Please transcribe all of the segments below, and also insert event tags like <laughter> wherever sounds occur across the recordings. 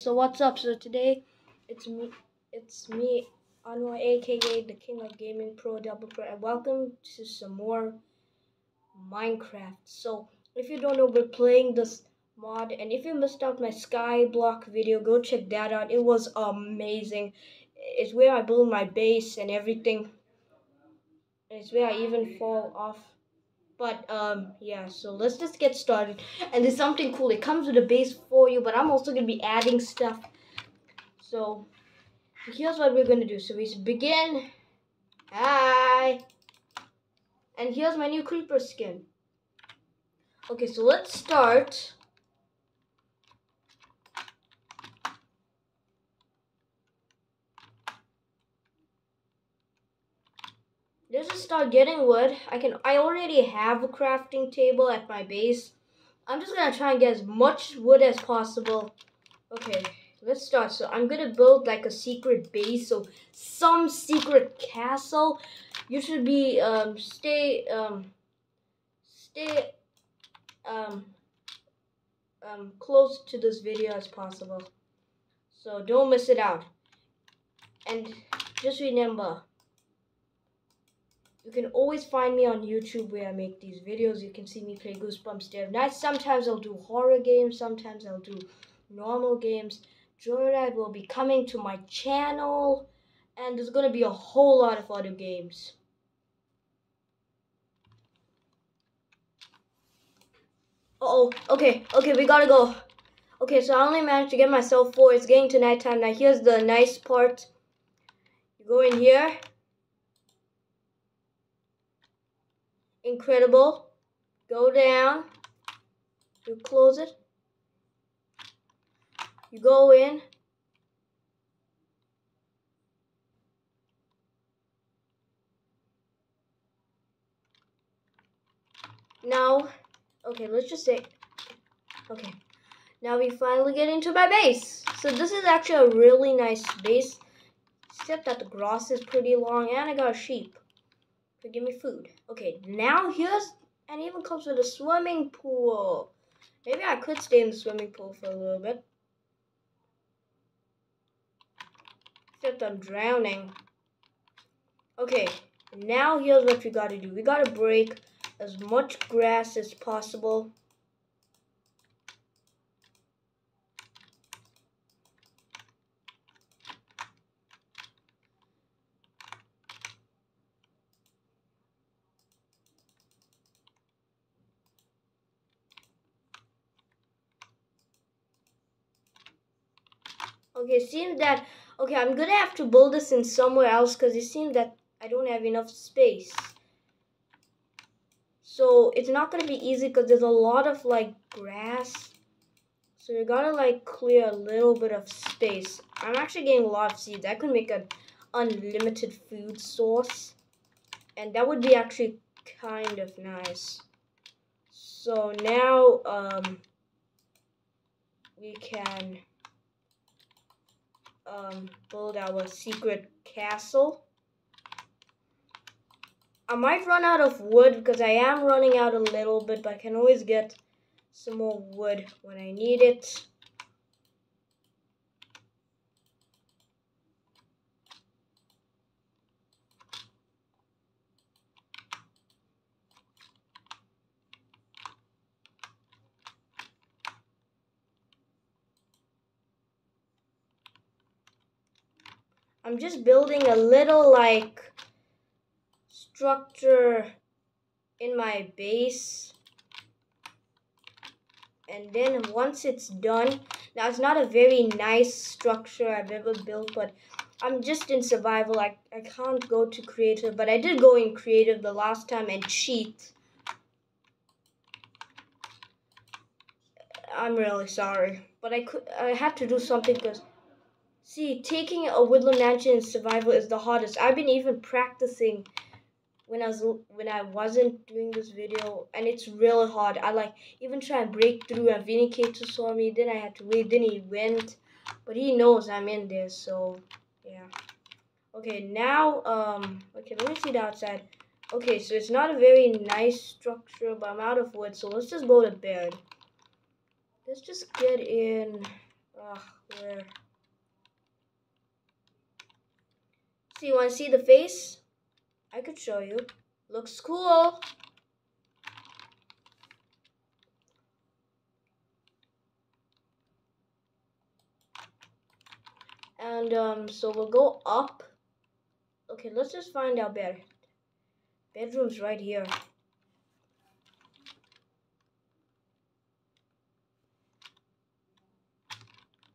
So what's up? So today it's me it's me Anwar aka the King of Gaming Pro Double Pro and welcome to some more Minecraft. So if you don't know we're playing this mod and if you missed out my skyblock video go check that out. It was amazing. It's where I build my base and everything. It's where I even fall off but um yeah so let's just get started. And there's something cool. It comes with a base for you but i'm also going to be adding stuff. So here's what we're going to do. So we begin. Hi. And here's my new creeper skin. Okay so let's start Let's just start getting wood. I can I already have a crafting table at my base. I'm just gonna try and get as much wood as possible. Okay, let's start. So I'm gonna build like a secret base, so some secret castle. You should be um stay um stay um um close to this video as possible. So don't miss it out. And just remember you can always find me on YouTube where I make these videos. You can see me play Goosebumps Dead Night. Sometimes I'll do horror games. Sometimes I'll do normal games. Joyride will be coming to my channel. And there's going to be a whole lot of other games. Uh oh, okay, okay, we gotta go. Okay, so I only managed to get myself four. It's getting to nighttime. Now here's the nice part. You go in here. Incredible. Go down. You close it. You go in. Now, okay, let's just say, okay. Now we finally get into my base. So this is actually a really nice base, except that the grass is pretty long and I got a sheep give me food. Okay, now here's, and even comes with a swimming pool. Maybe I could stay in the swimming pool for a little bit. Except I'm drowning. Okay, now here's what we gotta do. We gotta break as much grass as possible. Okay, seems that, okay, I'm gonna have to build this in somewhere else because it seems that I don't have enough space. So it's not gonna be easy because there's a lot of like grass. So you gotta like clear a little bit of space. I'm actually getting a lot of seeds. I could make an unlimited food source. And that would be actually kind of nice. So now um, we can um, build our secret castle. I might run out of wood because I am running out a little bit, but I can always get some more wood when I need it. I'm just building a little like structure in my base. And then once it's done, now it's not a very nice structure I've ever built, but I'm just in survival. I, I can't go to creative, but I did go in creative the last time and cheat. I'm really sorry, but I could I had to do something because See, taking a woodland mansion in survival is the hardest. I've been even practicing when I was when I wasn't doing this video, and it's really hard. I like even try and break through, and Vindicator saw me. Then I had to wait. Then he went, but he knows I'm in there. So yeah. Okay, now um. Okay, let me see the outside. Okay, so it's not a very nice structure, but I'm out of wood, so let's just go to bed. Let's just get in. Ugh, where? Want to see the face? I could show you. Looks cool. And um, so we'll go up. Okay, let's just find our bed. Bedroom's right here.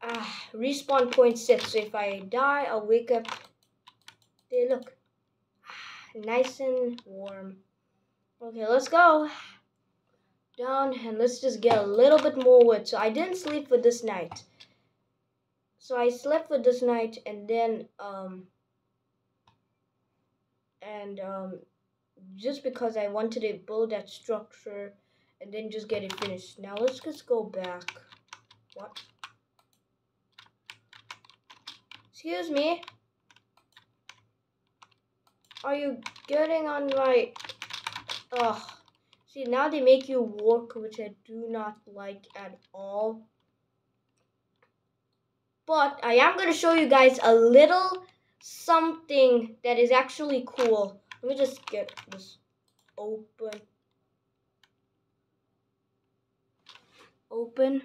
Ah, respawn point six. So if I die, I'll wake up. There, look. <sighs> Nice and warm. Okay, let's go. Down and let's just get a little bit more wood. So I didn't sleep for this night. So I slept for this night and then um and um just because I wanted to build that structure and then just get it finished. Now let's just go back. What? Excuse me? Are you getting on my... Ugh. See, now they make you work, which I do not like at all. But I am going to show you guys a little something that is actually cool. Let me just get this open. Open.